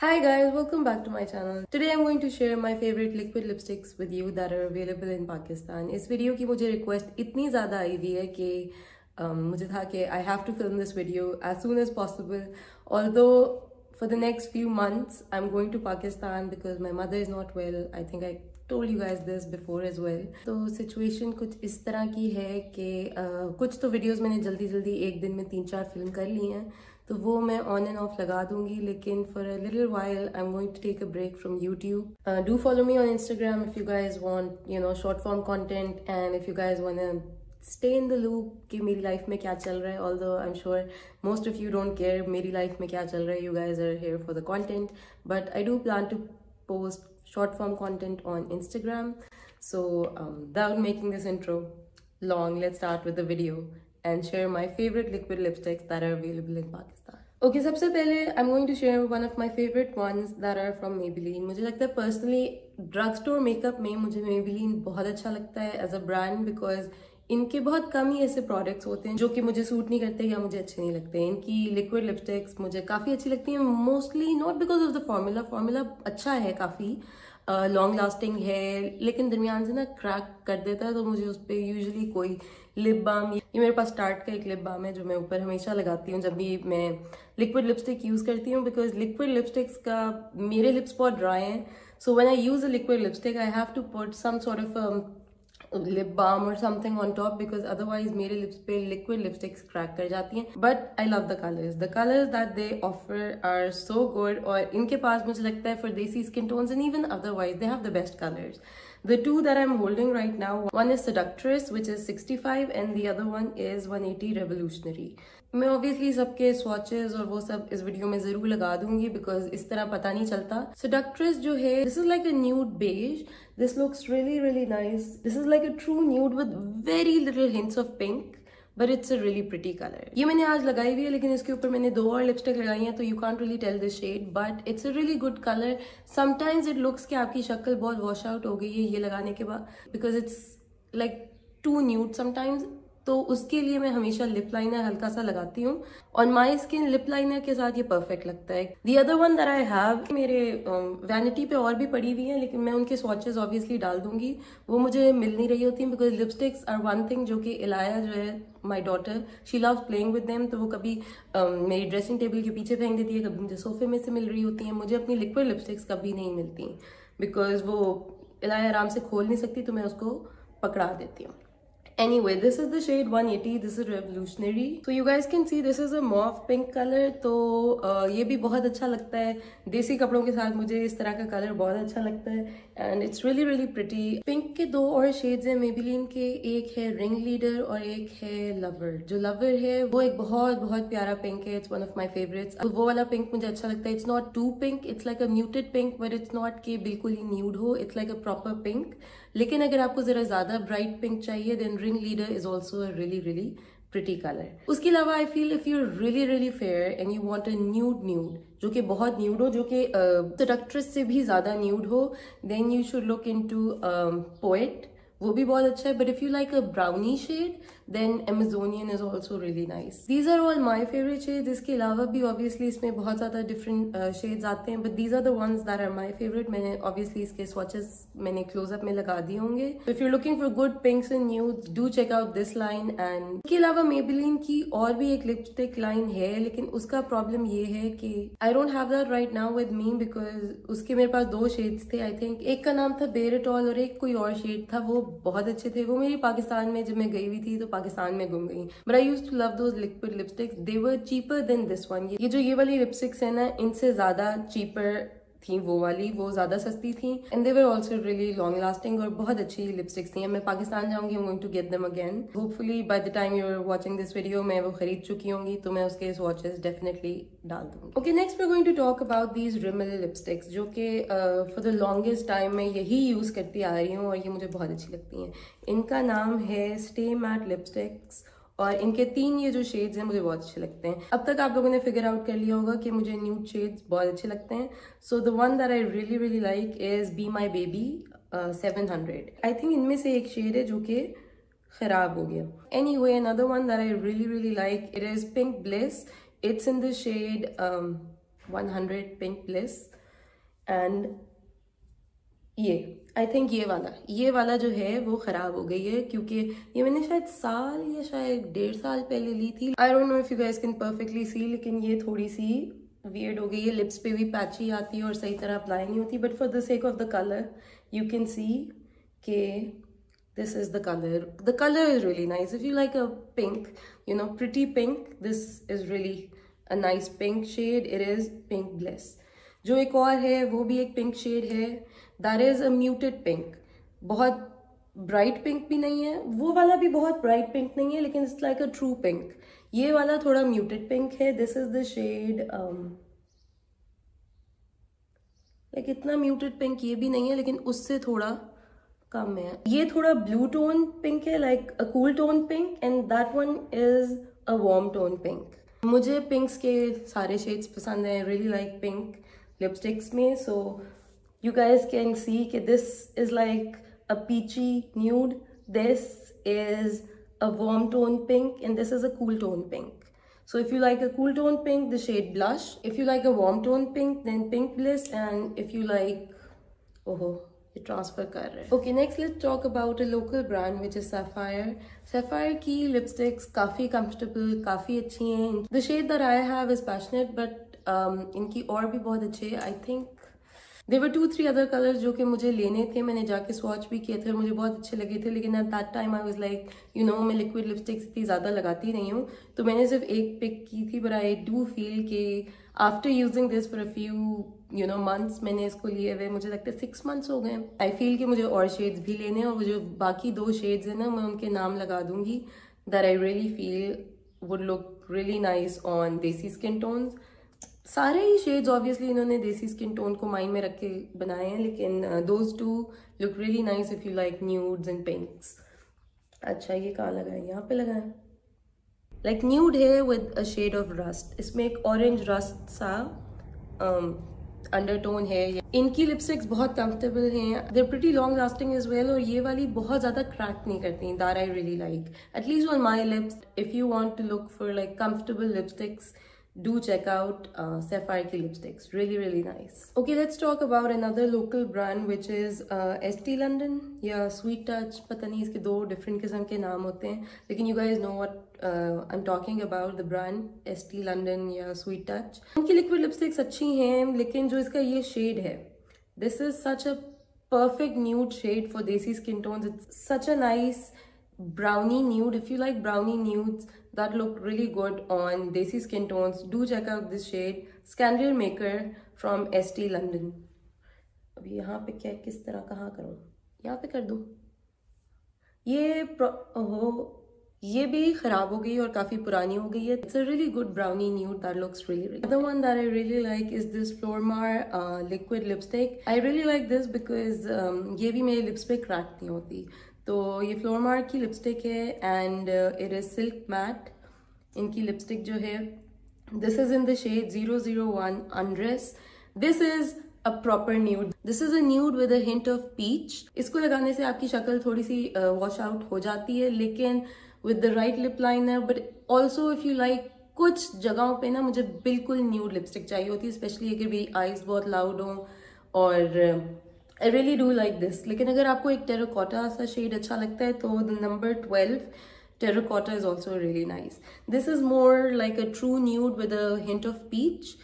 Hi guys, welcome back to my channel. Today I'm going to share my favorite liquid lipsticks with you that are available in Pakistan. इस video की मुझे request इतनी ज़्यादा आई हुई है कि um, मुझे था कि I have to film this video as soon as possible. Although for the next few months I'm going to Pakistan because my mother is not well. I think I told you guys this before as well तो situation कुछ इस तरह की है कि uh, कुछ तो videos मैंने जल्दी जल्दी एक दिन में तीन चार फ़िल्म कर ली हैं तो वो मैं ऑन एंड ऑफ़ लगा दूँगी लेकिन for a little while I am going to take a break from YouTube do follow me on Instagram if you guys want you know short form content and if you guys want stay in the loop कि मेरी life में क्या चल रहा है although I am sure most of you don't care मेरी life में क्या चल रहा है you guys are here for the content but I do plan to post short form content on Instagram. So um, without making this intro long, let's start with the video and share my favorite liquid lipsticks that are available in Pakistan. Okay, सबसे पहले I'm going to share one of my favorite ones that are from Maybelline. मुझे लगता है personally drugstore makeup में मुझे Maybelline बहुत अच्छा लगता है as a brand because इनके बहुत कम ही ऐसे प्रोडक्ट्स होते हैं जो कि मुझे सूट नहीं करते या मुझे अच्छे नहीं लगते। इनकी लिक्विड लिपस्टिक्स मुझे काफ़ी अच्छी लगती हैं। Mostly not because of the formula formula अच्छा है काफ़ी। लॉन्ग uh, लास्टिंग है लेकिन दरमियान से ना क्रैक कर देता है तो मुझे उस पर यूजली कोई लिप बाम ये मेरे पास स्टार्ट का एक लिप बाम है जो मैं ऊपर हमेशा लगाती हूँ जब भी मैं लिक्विड लिपस्टिक यूज़ करती हूँ बिकॉज़ लिक्विड लिपस्टिक्स का मेरे लिप्स बहुत ड्राई हैं। So when I use a liquid lipstick I have to put some sort of lip balm और something on top because otherwise मेरे लिप्स पे लिक्विड लिपस्टिक्स क्रैक कर जाती हैं. But I love the colours the colours that they offer are so good और इनके पास मुझे लगता है for desi skin tones and even otherwise they have the best colours The two that I'm holding right now, one is is which is 65, and the other one is 180 Revolutionary. मैं obviously सबके swatches और वो सब इस video में ज़रूर लगा दूँगी बिकॉज़ इस तरह पता नहीं चलता। सेडक्ट्रेस जो है this is like a nude beige this looks really really nice this is like a true nude with very little hints of pink but it's a really pretty colour ये मैंने आज लगाई हुई है, लेकिन इसके ऊपर मैंने दो और लिपस्टिक लगाई है तो you can't really tell this shade but it's a really good colour sometimes it looks कि आपकी शक्ल बहुत वॉश आउट हो गई है ये लगाने के बाद because it's like too nude sometimes तो उसके लिए मैं हमेशा लिप लाइनर हल्का सा लगाती हूँ। और माई स्किन लिप लाइनर के साथ ये परफेक्ट लगता है। The other one that I have मेरे वैनिटी um, पे और भी पड़ी हुई है लेकिन मैं उनके स्वॉचेस ऑब्वियसली डाल दूँगी। वो मुझे मिल नहीं रही होती हैं because lipsticks are one thing जो कि इलाया जो है my daughter she love playing with them तो वो कभी um, मेरी ड्रेसिंग टेबल के पीछे फेंक देती है कभी मुझे सोफे में से मिल रही होती हैं। मुझे अपनी लिक्विड लिपस्टिक्स कभी नहीं मिलती बिकॉज़ वो इलाया आराम से खोल नहीं सकती तो मैं उसको पकड़ा देती हूँ। Anyway, this is the shade 180. This is revolutionary. So you guys can see this is a mauve pink color. तो ये भी बहुत अच्छा लगता है। देसी कपड़ों के साथ मुझे इस तरह का कलर बहुत अच्छा लगता है। And it's really really pretty pink के दो और शेड्स हैं। मेबीलिन के एक है रिंग लीडर और एक है लवर जो लवर है वो एक बहुत बहुत प्यारा पिंक है। It's one of my favourites वो वाला पिंक मुझे अच्छा लगता है। It's not too pink it's like a muted pink but it's not के बिल्कुल ही न्यूड हो। It's like a proper pink लेकिन अगर आपको जरा ज़्यादा ब्राइट पिंक चाहिए then ring leader is also really really pretty colour उसके अलावा I feel if you really really fair and you want a nude nude जो कि बहुत न्यूड हो, जो कि प्रोडक्ट्रेस से भी ज़्यादा न्यूड हो then you should look into poet वो भी बहुत अच्छा है but if you like a brownie shade then Amazonian is also really nice these are all my favourite shade इसके अलावा भी ऑब्वियसली इसमें बहुत ज़्यादा डिफरेंट शेड्स आते हैं but these are the ones that are my favourite मैंने obviously इसके स्वॉचेस मैंने क्लोजअप में लगा दिए होंगे. If you looking for good pinks and nudes do check out this line and इसके अलावा मेबिलिन की और भी एक लिपस्टिक लाइन है, लेकिन उसका प्रॉब्लम ये है कि I don't have that right now with me because उसके मेरे पास दो शेड्स थे आई थिंक एक का नाम था बेरेटॉल और एक कोई और शेड था, वो बहुत अच्छे थे। वो मेरी पाकिस्तान में जब मैं गई हुई थी तो पाकिस्तान में घूम गई। But I used to love those liquid lipsticks they were cheaper than this one ये जो ये वाली लिपस्टिक्स है ना, इनसे ज़्यादा चीपर थी, वो वाली, वो ज़्यादा सस्ती थी। And they were also really long lasting और बहुत अच्छी लिपस्टिक्स थी। मैं पाकिस्तान जाऊँगी going to get them again hopefully by the time you are watching this video मैं वो खरीद चुकी होंगी तो मैं उसके स्वॉचेस डेफिनेटली डाल दूँगी। Okay next we going to talk about these Rimmel lipsticks जो कि फॉर द लॉन्गेस्ट टाइम मैं यही यूज़ करती आ रही हूँ और ये मुझे बहुत अच्छी लगती हैं। इनका नाम है स्टे मैट लिपस्टिक्स और इनके तीन ये जो शेड्स हैं, मुझे बहुत अच्छे लगते हैं। अब तक आप लोगों ने फिगर आउट कर लिया होगा कि मुझे न्यू शेड्स बहुत अच्छे लगते हैं। So the one that I really really like is be my baby seven hundred I think इनमें से एक शेड है जो कि खराब हो गया। Anyway another one that I really really like it is pink bliss it's in the shade 100 pink bliss and ये आई थिंक ये वाला ये वाला जो है वो ख़राब हो गई है क्योंकि ये मैंने शायद साल या शायद डेढ़ साल पहले ली थी। I don't know if you guys can perfectly see लेकिन ये थोड़ी सी वियर्ड हो गई है। लिप्स पे भी पैची आती है और सही तरह अप्लाई नहीं होती but for the sake of the colour you can see के this is the color. The color is really nice. If you like a pink, you know, pretty pink, this is really a nice pink shade. It is pink bliss. जो एक और है, वो भी एक pink shade है. That is a muted pink बहुत bright pink भी नहीं है. वो वाला भी बहुत ब्राइट पिंक नहीं है, लेकिन it's like a true pink ये वाला थोड़ा म्यूटेड पिंक है. This is the shade like इतना म्यूटेड पिंक ये भी नहीं है, लेकिन उससे थोड़ा कम है. ये थोड़ा ब्लू टोन पिंक है like a cool tone pink and that one is a warm tone pink मुझे पिंक्स के सारे शेड्स पसंद है. रियली लाइक पिंक लिपस्टिक्स में सो you guys can see that this is like a peachy nude this is a warm tone pink and this is a cool tone pink so if you like a cool tone pink the shade blush if you like a warm tone pink then pink bliss and if you like oh transfer kar rahe. okay next let's talk about a local brand which is sapphire sapphire ki lipsticks kafi comfortable kafi अच्छी हैं the shade that i have is passionate but um, इनकी और भी बहुत अच्छे I think there were two three other colour जो कि मुझे लेने थे। मैंने जाके स्वॉच भी किए थे मुझे बहुत अच्छे लगे थे लेकिन at that time I was like you know मैं लिक्विड लिपस्टिक्स इतनी ज़्यादा लगाती नहीं हूँ। तो मैंने सिर्फ़ एक पिक की थी बट आई डू फील के after using this for a few you know months मैंने इसको लिए हुए। मुझे लगता है सिक्स मंथ्स हो गए। आई फील कि मुझे और शेड्स भी लेने हैं और जो बाकी दो शेड्स हैं ना मैं उनके नाम लगा दूँगी that I really feel would look really nice on desi skin tones सारे ही शेड्स ऑब्वियसली इन्होंने देसी स्किन टोन को माइंड में रख के बनाए हैं लेकिन those two look really nice if you like nudes and pinks अच्छा ये कहाँ लगा है? यहाँ पे लगा है। लाइक न्यूड है with a shade of rust इसमें एक ऑरेंज रस्ट सा अंडरटोन um, है। इनकी लिपस्टिक्स बहुत कंफर्टेबल हैं। They're pretty long lasting as well और ये वाली बहुत ज़्यादा क्रैक नहीं करती that I really like at least on my lips if you want to look for like comfortable lipsticks do check out uh, Sapphire Key lipsticks. Really, really nice. Okay, let's talk about another local brand which is uh, ST London या Sweet Touch. पता नहीं इसके दो different किस्म के नाम होते हैं लेकिन you guys know what uh, I'm talking about the brand ST London या Sweet Touch. उनकी liquid lipsticks अच्छी हैं लेकिन जो इसका ये shade है this is such a perfect nude shade for desi skin tones. It's such a nice brownie nude. If you like brownie nudes, that look really good on Desi skin tones. Do check out this shade, Scandal Maker from ST London. अभी यहाँ पे क्या किस तरह कहाँ करूँ? यहाँ पे कर दूँ? ये ओहो ये भी खराब हो गई और काफ़ी पुरानी हो गई है। It's a really good brownie nude that looks really really one that I really like is this Flormar liquid lipstick I really like this because ये भी मेरे लिप्स पे क्रैक नहीं होती। तो ये फ्लोर मार्क की लिपस्टिक है and it is silk matte इनकी लिपस्टिक जो है this is in the shade zero zero one undress this is a proper nude this is a nude with a hint of peach इसको लगाने से आपकी शक्ल थोड़ी सी वॉश uh, आउट हो जाती है लेकिन with the right lip liner but also if you like कुछ जगहों पे ना मुझे बिल्कुल न्यूड लिपस्टिक चाहिए होती है स्पेशली अगर भी आइज़ बहुत लाउड हो और I really do like this लेकिन अगर आपको एक टेरोकॉटा सा शेड अच्छा लगता है तो number twelve terracotta is also really nice this is more like a true nude with a hint of peach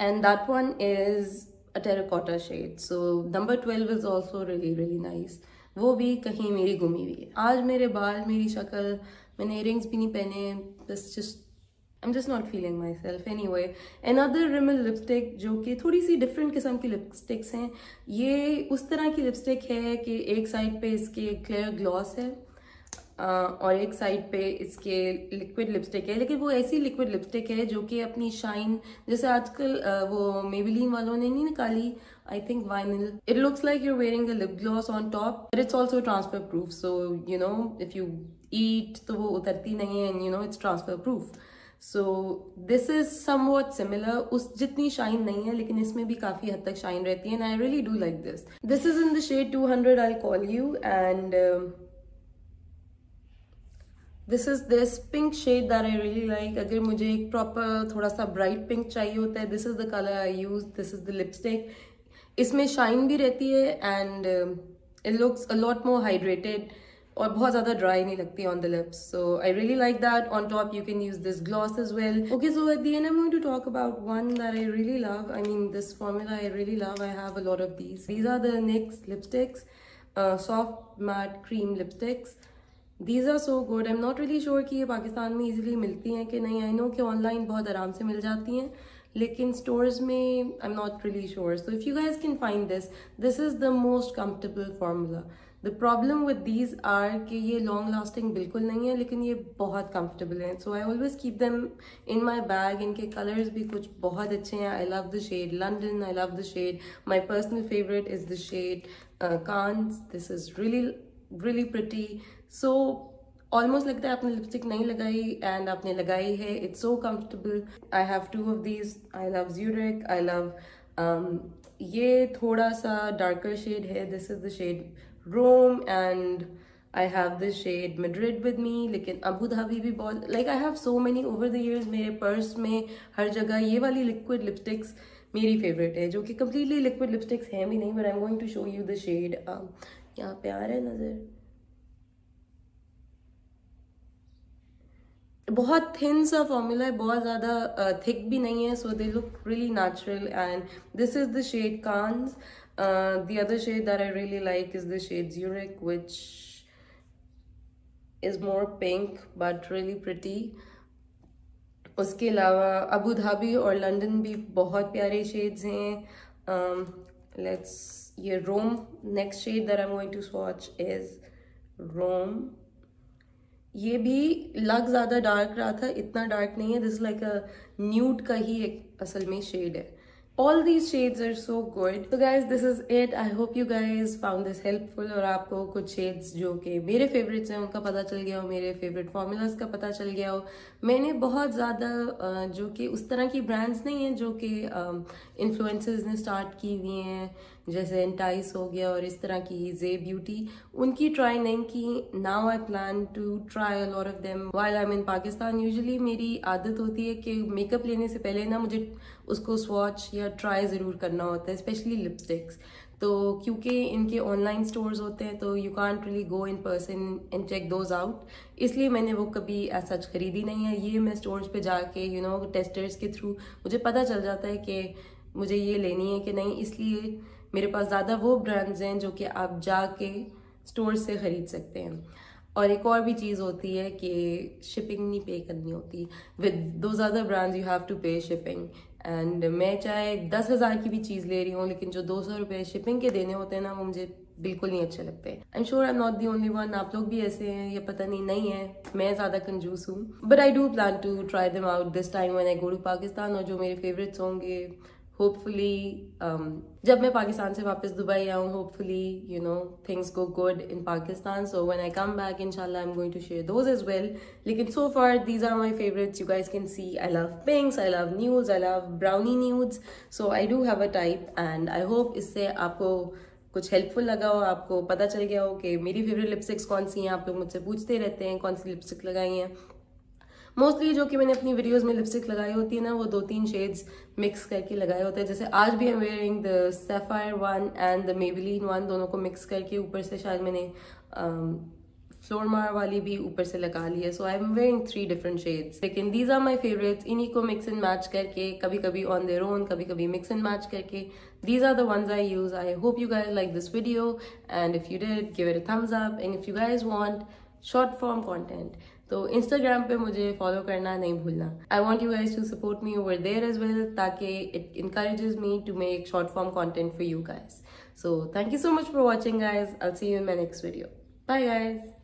and that one is a terracotta shade so number twelve is also really really nice वो भी कहीं मेरी घूमी हुई है। आज मेरे बाल, मेरी शक्ल, मैंने इयर भी नहीं पहने, बस just I'm just not feeling myself anyway. Another Rimmel lipstick जो कि थोड़ी सी डिफरेंट किस्म की लिपस्टिक्स हैं, ये उस तरह की लिपस्टिक है कि एक साइड पे इसके क्लियर ग्लॉस है और एक साइड पे इसके लिक्विड लिपस्टिक है। लेकिन वो ऐसी लिक्विड लिपस्टिक है जो कि अपनी शाइन जैसे आजकल वो मेबिलीन वालों ने नहीं निकाली I think vinyl it looks like you're wearing the lip gloss on top but it's also transfer proof so you know if you eat तो वो उतरती नहीं है and you know it's transfer proof so this is somewhat similar उस जितनी shine नहीं है, लेकिन इसमें भी काफ़ी हद तक शाइन रहती है and I really do like this this is in the shade 200 I call you and this is this pink shade that I really like अगर मुझे एक प्रॉपर थोड़ा सा ब्राइट पिंक चाहिए होता है this is the colour I use this is the lipstick इसमें shine भी रहती है and it looks a lot more hydrated और बहुत ज़्यादा ड्राई नहीं लगती on the lips so I really like that on top you can use this gloss as well okay so at the end to talk about one that I really love I mean this formula I really love I have a lot of these these are the next lipsticks soft matte cream lipsticks these are so good I am not really sure कि ये पाकिस्तान में easily मिलती हैं कि नहीं. I no कि online बहुत आराम से मिल जाती हैं, लेकिन स्टोर्स में I am not really sure so if you guys can find this this is the most comfortable formula the problem with these are कि ये लॉन्ग लास्टिंग बिल्कुल नहीं है, लेकिन ये बहुत कंफर्टेबल हैं। So I always keep them in my bag इनके कलर्स भी कुछ बहुत अच्छे हैं। I love the shade London I love the shade my personal favourite is the shade Cannes this is really really pretty so almost लगता है आपने lipstick नहीं लगाई एंड आपने लगाई है। It's so comfortable I have two of these I love Zurich I love ये थोड़ा सा डार्कर शेड है। This is the shade Rome and I have this shade Madrid with me लेकिन अबू धाबी भी बहुत like I have so many over the years मेरे purse में हर जगह ये वाली लिक्विड लिपस्टिक्स मेरी फेवरेट है, जो कि कम्प्लीटली लिक्विड लिपस्टिक्स हैं भी नहीं but I am going to show you the shade यहाँ पे आ रहा है नज़र। बहुत थिन सा फॉर्मूला है, बहुत ज़्यादा थिक भी नहीं है so they look really natural and this is the shade Cannes the other shade that I really like is the shade Zurich which is more pink but really pretty उसके अलावा Abu Dhabi और London भी बहुत प्यारे shades हैं। Let's um, ये Rome next shade that I am going to swatch is Rome ये भी लग ज़्यादा डार्क रहा था इतना डार्क नहीं है। दिस लाइक अ न्यूड का ही एक असल में शेड है। All these shades are so good. So guys, this is it. I hope you guys found this helpful और आपको कुछ shades जो कि मेरे favorites हैं, उनका पता चल गया हो, मेरे favorite formulas का पता चल गया हो। मैंने बहुत ज़्यादा जो कि उस तरह की brands नहीं हैं जो कि influencers ने start की हुई हैं, जैसे एंटाइस हो गया और इस तरह की जे ब्यूटी उनकी ट्राई नहीं की। Now I plan to try a of them while I am in Pakistan usually मेरी आदत होती है कि मेकअप लेने से पहले ना मुझे उसको स्वॉच या ट्राई ज़रूर करना होता है स्पेशली लिपस्टिक्स तो क्योंकि इनके ऑनलाइन स्टोर्स होते हैं तो you can't really go in person and check those out इसलिए मैंने वो कभी ऐसा खरीदी नहीं है। ये मैं स्टोर्स पे जाके यू नो टेस्टर्स के थ्रू मुझे पता चल जाता है कि मुझे ये लेनी है कि नहीं। इसलिए मेरे पास ज़्यादा वो ब्रांड्स हैं जो कि आप जाके स्टोर से ख़रीद सकते हैं। और एक और भी चीज़ होती है कि शिपिंग नहीं पे करनी होती। विद दो ज़्यादा brands you have to pay shipping and मैं चाहे दस हज़ार की भी चीज़ ले रही हूँ, लेकिन जो दो सौ रुपए शिपिंग के देने होते हैं ना, वो मुझे बिल्कुल नहीं अच्छे लगते। I am sure I am not the only one आप लोग भी ऐसे हैं, ये पता नहीं नहीं है। मैं ज़्यादा कंजूस हूँ। But I do plan to try them out this time when I go to Pakistan और जो मेरे फेवरेट्स होंगे होपफुली um, जब मैं पाकिस्तान से वापस दुबई आऊँ hopefully you know things go good in Pakistan so when I come back इंशाल्लाह I am going to share those as well लेकिन so far these are my favourites you guys can see I love pinks I love nudes I love brownie nudes so I do have a type and I hope इससे आपको कुछ helpful लगा हो आपको पता चल गया हो कि मेरी फेवरेट लिपस्टिक्स कौन सी हैं? आप लोग मुझसे पूछते रहते हैं कौन सी लिपस्टिक लगाई हैं। मोस्टली जो कि मैंने अपनी वीडियोस में लिपस्टिक लगाई होती है ना वो दो तीन शेड्स मिक्स करके लगाए होते हैं। जैसे आज भी am wearing the sapphire one and the Maybelline one दोनों को मिक्स करके ऊपर से शायद मैंने फ्लोर um, मार वाली भी ऊपर से लगा ली है। So I am wearing three different shades लेकिन दीज आर माई फेवरेट्स इन्हीं को मिक्स एंड मैच करके कभी कभी ऑन देर ओन कभी कभी मिक्स एंड मैच करके। These are the ones i use i hope you guys like this video and if you did give it a thumbs up and if you guys want short form content तो Instagram पे मुझे follow करना नहीं भूलना। I want you guys to support me over there as well ताकि it encourages me to make short form content for you guys so thank you so much for watching guys I see you in my next video bye guys